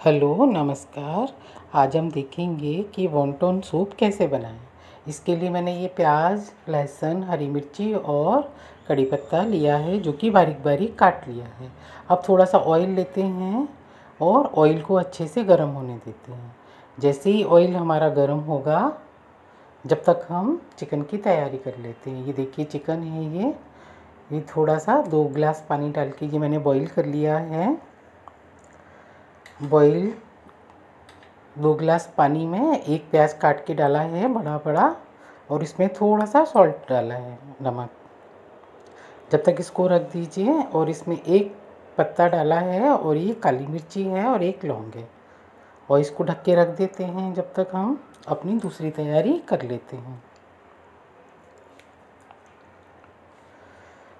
Hello, नमस्कार। आज हम देखेंगे कि वॉन्टोन सूप कैसे बनाएँ। इसके लिए मैंने ये प्याज, लहसुन, हरी मिर्ची और कड़ी पत्ता लिया है, जो कि बारीक बारीक काट लिया है। अब थोड़ा सा ऑयल लेते हैं और ऑयल को अच्छे से गर्म होने देते हैं। जैसे ही ऑयल हमारा गर्म होगा, जब तक हम चिकन की तैयारी कर लेते हैं। ये देखिए, चिकन है ये। ये थोड़ा सा दो गिलास पानी डाल के ये मैंने बॉईल कर लिया है। बॉईल दो गिलास पानी में एक प्याज काट के डाला है बड़ा बड़ा और इसमें थोड़ा सा सॉल्ट डाला है, नमक। जब तक इसको रख दीजिए और इसमें एक पत्ता डाला है और ये काली मिर्ची है और एक लौंग है। और इसको ढक के रख देते हैं जब तक हम अपनी दूसरी तैयारी कर लेते हैं।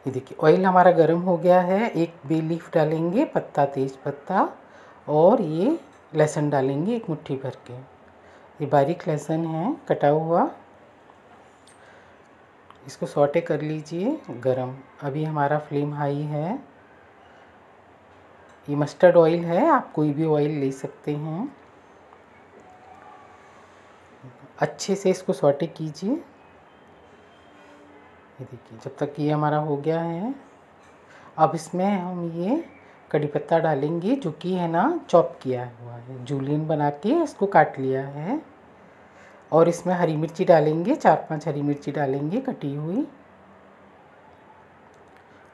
ये देखिए ऑयल हमारा गर्म हो गया है, एक बे लीफ डालेंगे, पत्ता, तेज पत्ता। और ये लहसुन डालेंगे एक मुट्ठी भर के। ये बारीक लहसुन है, कटा हुआ। इसको सॉटे कर लीजिए गरम। अभी हमारा फ्लेम हाई है। ये मस्टर्ड ऑयल है, आप कोई भी ऑयल ले सकते हैं। अच्छे से इसको सॉटे कीजिए। ये देखिए, जब तक ये हमारा हो गया है। अब इसमें हम ये कड़ी पत्ता डालेंगे, जो कि है ना, चॉप किया हुआ है। जूलियन बना के इसको काट लिया है। और इसमें हरी मिर्ची डालेंगे, चार पाँच हरी मिर्ची डालेंगे कटी हुई।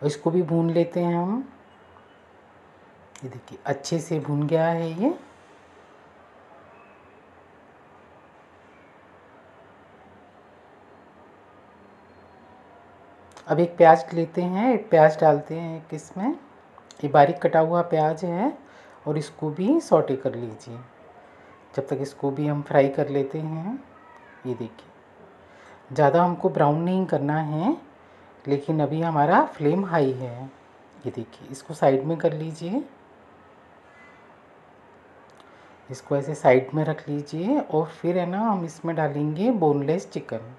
और इसको भी भून लेते हैं हम। ये देखिए, अच्छे से भून गया है ये। अब एक प्याज लेते हैं, एक प्याज डालते हैं एक इसमें। ये बारीक कटा हुआ प्याज है और इसको भी सॉटे कर लीजिए। जब तक इसको भी हम फ्राई कर लेते हैं, ये देखिए। ज़्यादा हमको ब्राउन नहीं करना है, लेकिन अभी हमारा फ्लेम हाई है। ये देखिए, इसको साइड में कर लीजिए। इसको ऐसे साइड में रख लीजिए और फिर है ना, हम इसमें डालेंगे बोनलेस चिकन।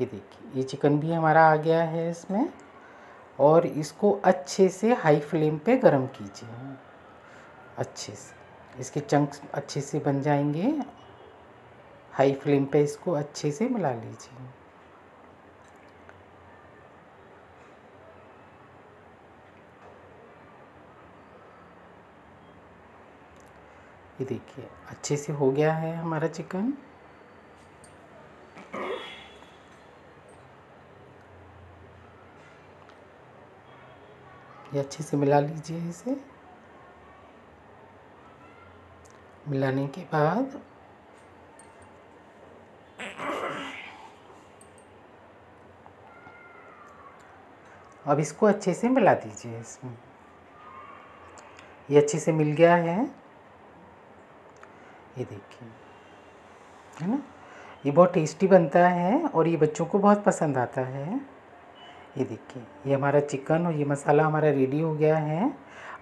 ये देखिए, ये चिकन भी हमारा आ गया है इसमें। और इसको अच्छे से हाई फ्लेम पे गरम कीजिए। अच्छे से। इसके चंक्स अच्छे से बन जाएँगे। हाई फ्लेम पे इसको अच्छे से मिला लीजिए। ये देखिए, अच्छे से हो गया है हमारा चिकन ये अच्छे से मिला लीजिए इसे। मिलाने के बाद अब इसको अच्छे से मिला दीजिए इसमें। ये अच्छे से मिल गया है। ये देखिए, है ना? ये बहुत टेस्टी बनता है और ये बच्चों को बहुत पसंद आता है। ये देखिए, ये हमारा चिकन और ये मसाला हमारा रेडी हो गया है।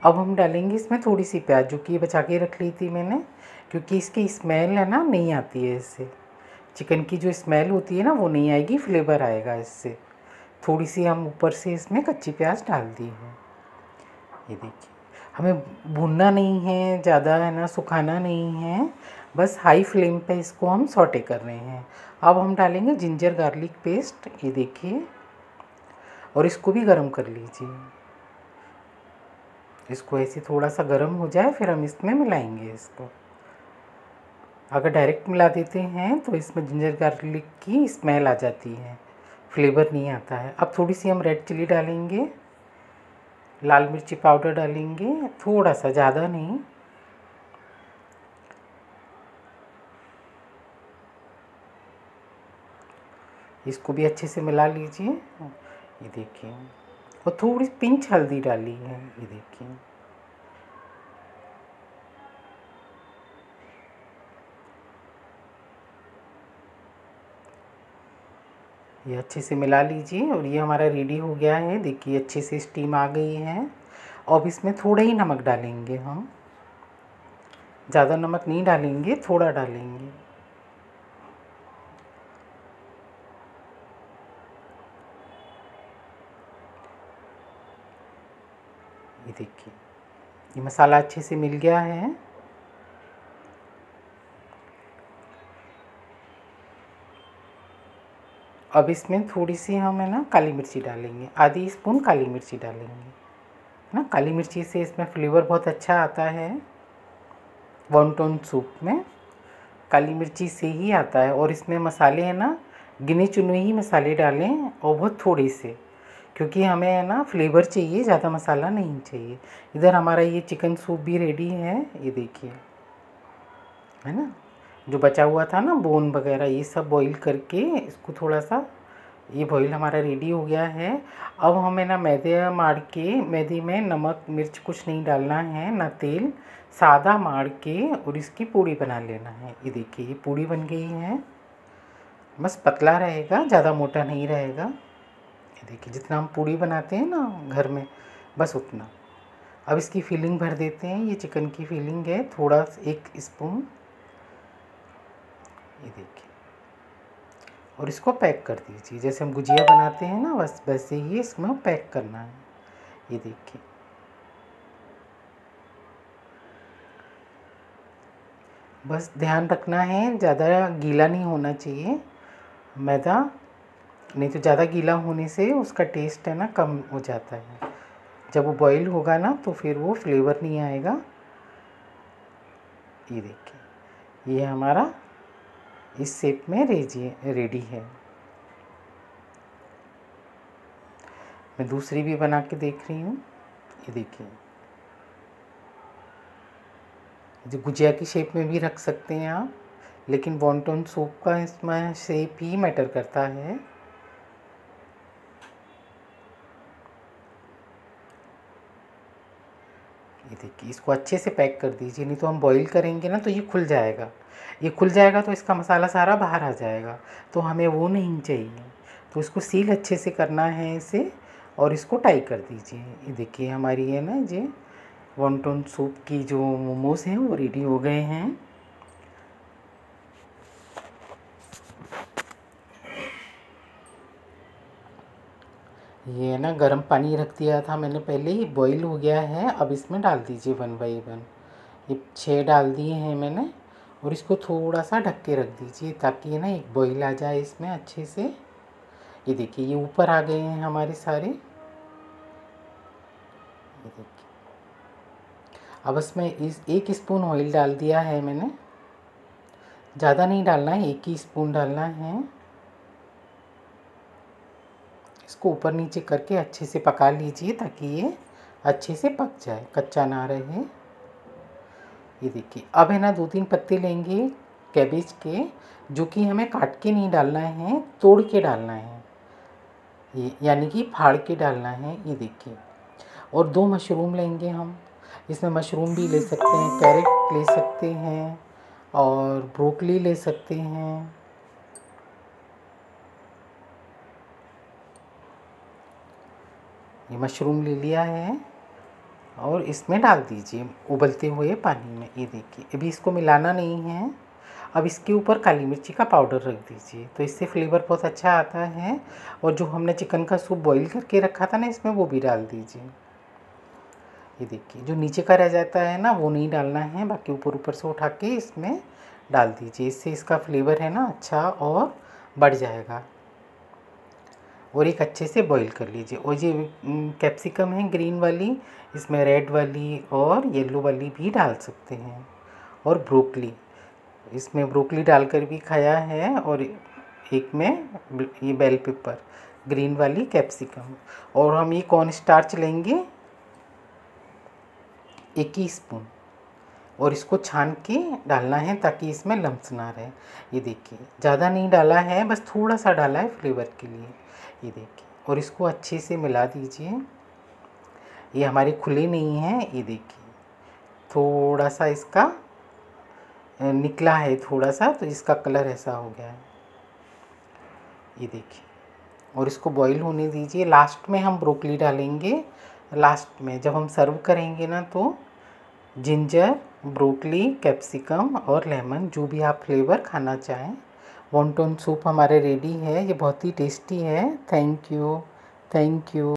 अब हम डालेंगे इसमें थोड़ी सी प्याज, जो कि बचा के रख ली थी मैंने, क्योंकि इसकी स्मेल है ना, नहीं आती है इससे। चिकन की जो स्मेल होती है ना, वो नहीं आएगी फ्लेवर आएगा इससे। थोड़ी सी हम ऊपर से इसमें कच्ची प्याज डाल दी है। ये देखिए, हमें भूनना नहीं है, ज़्यादा है ना, सुखाना नहीं है, बस हाई फ्लेम पे इसको हम सॉटे कर रहे हैं। अब हम डालेंगे जिंजर गार्लिक पेस्ट ये देखिए। और इसको भी गर्म कर लीजिए। इसको ऐसे थोड़ा सा गर्म हो जाए, फिर हम इसमें मिलाएँगे इसको। अगर डायरेक्ट मिला देते हैं तो इसमें जिंजर गार्लिक की स्मेल आ जाती है। फ्लेवर नहीं आता है। अब थोड़ी सी हम रेड चिली डालेंगे। लाल मिर्ची पाउडर डालेंगे। थोड़ा सा ज़्यादा नहीं। इसको भी अच्छे से मिला लीजिए। ये देखिए और थोड़ी पिंच हल्दी डाली है, ये देखिए। ये अच्छे से मिला लीजिए और ये हमारा रेडी हो गया है। देखिए, अच्छे से स्टीम आ गई है। अब इसमें थोड़ा ही नमक डालेंगे हम। ज़्यादा नमक नहीं डालेंगे, थोड़ा डालेंगे। देखिए। ये मसाला अच्छे से मिल गया है अब इसमें थोड़ी सी हम, है ना, काली मिर्ची डालेंगे। आधी स्पून काली मिर्ची डालेंगे, है ना? काली मिर्ची से इसमें फ्लेवर बहुत अच्छा आता है। वन टोन सूप में काली मिर्ची से ही आता है और इसमें मसाले, हैं ना, गिने चुने ही मसाले डालें और बहुत थोड़े से। क्योंकि हमें है ना फ्लेवर चाहिए, ज़्यादा मसाला नहीं चाहिए। इधर हमारा ये चिकन सूप भी रेडी है, ये देखिए। है ना? जो बचा हुआ था ना बोन वगैरह, ये सब बॉईल करके इसको थोड़ा सा ये बॉईल हमारा रेडी हो गया है। अब हमें ना मैदे मार के, मैदे में नमक, मिर्च कुछ नहीं डालना है, ना तेल, सादा मार के और इसकी पूड़ी बना लेना है। ये देखिए, ये पूड़ी बन गई है। बस पतला रहेगा, ज़्यादा मोटा नहीं रहेगा। ये देखिए, जितना हम पूड़ी बनाते हैं ना घर में, बस उतना। अब इसकी फीलिंग भर देते हैं, ये चिकन की फीलिंग है, थोड़ा एक स्पून। ये देखिए। और इसको पैक कर दीजिए, जैसे हम गुजिया बनाते हैं ना, बस, वैसे ही इसमें पैक करना है। ये देखिए। बस ध्यान रखना है, ज़्यादा गीला नहीं होना चाहिए। मैदा नहीं तो ज़्यादा गीला होने से उसका टेस्ट है ना कम हो जाता है। जब वो बॉईल होगा ना तो फिर वो फ्लेवर नहीं आएगा। ये देखिए, ये हमारा इस शेप में रेजी रेडी है। मैं दूसरी भी बना के देख रही हूँ। ये देखिए। जो गुजिया की शेप में भी रख सकते हैं आप, लेकिन वॉन्टोन सूप का इसमें शेप ही मैटर करता है। ये देखिए इसको अच्छे से पैक कर दीजिए, नहीं तो हम बॉईल करेंगे ना तो ये खुल जाएगा। ये खुल जाएगा तो इसका मसाला सारा बाहर आ जाएगा तो हमें वो नहीं चाहिए। तो इसको सील अच्छे से करना है इसे और इसको टाई कर दीजिए। ये देखिए हमारी है ना, ये टन सूप की जो मोमोज़ हैं वो रेडी हो गए हैं। ये है ना गर्म पानी रख दिया था मैंने पहले ही बॉईल हो गया है, अब इसमें डाल दीजिए वन बाई वन ये छः डाल दिए हैं मैंने, और इसको थोड़ा सा ढक के रख दीजिए ताकि ना एक बॉईल आ जाए इसमें अच्छे से। ये देखिए, ये ऊपर आ गए हैं हमारे सारे। ये देखिए। अब इसमें इस एक स्पून ऑयल डाल दिया है मैंने। ज़्यादा नहीं डालना है, एक ही स्पून डालना है। इसको ऊपर नीचे करके अच्छे से पका लीजिए ताकि ये अच्छे से पक जाए। कच्चा ना रहे। ये देखिए, अब है ना दो तीन पत्ते लेंगे कैबेज के, जो कि हमें काट के नहीं डालना है, तोड़ के डालना है। ये यानी कि फाड़ के डालना है, ये देखिए। और दो मशरूम लेंगे हम। इसमें मशरूम भी ले सकते हैं, कैरेट ले सकते हैं और ब्रोकली ले सकते हैं। ये मशरूम ले लिया है और इसमें डाल दीजिए उबलते हुए पानी में। ये देखिए, अभी इसको मिलाना नहीं है। अब इसके ऊपर काली मिर्ची का पाउडर रख दीजिए। तो इससे फ्लेवर बहुत अच्छा आता है और जो हमने चिकन का सूप बॉईल करके रखा था ना, इसमें वो भी डाल दीजिए। ये देखिए, जो नीचे का रह जाता है ना, वो नहीं डालना है। बाकी ऊपर ऊपर से उठा के इसमें डाल दीजिए। इससे इसका फ्लेवर है ना अच्छा और बढ़ जाएगा। और एक अच्छे से बॉईल कर लीजिए। और ये कैप्सिकम है ग्रीन वाली, इसमें रेड वाली और येलो वाली भी डाल सकते हैं। और ब्रोकली इसमें ब्रोकली डालकर भी खाया है और एक में ये बेल पेपर ग्रीन वाली कैप्सिकम और हम ये कॉर्न स्टार्च लेंगे, एक ही स्पून और इसको छान के डालना है ताकि इसमें लम्स ना रहे। ये देखिए, ज़्यादा नहीं डाला है, बस थोड़ा सा डाला है फ्लेवर के लिए। ये देखिए, और इसको अच्छे से मिला दीजिए। ये हमारे खुले नहीं हैं, ये देखिए। थोड़ा सा इसका निकला है थोड़ा सा तो इसका कलर ऐसा हो गया है। ये देखिए, और इसको बॉईल होने दीजिए। लास्ट में हम ब्रोकली डालेंगे। लास्ट में जब हम सर्व करेंगे ना तो जिंजर ब्रोकली, कैप्सिकम और लेमन, जो भी आप फ्लेवर खाना चाहें। वॉन्टोन सूप हमारे रेडी है, ये बहुत ही टेस्टी है। Thank you thank you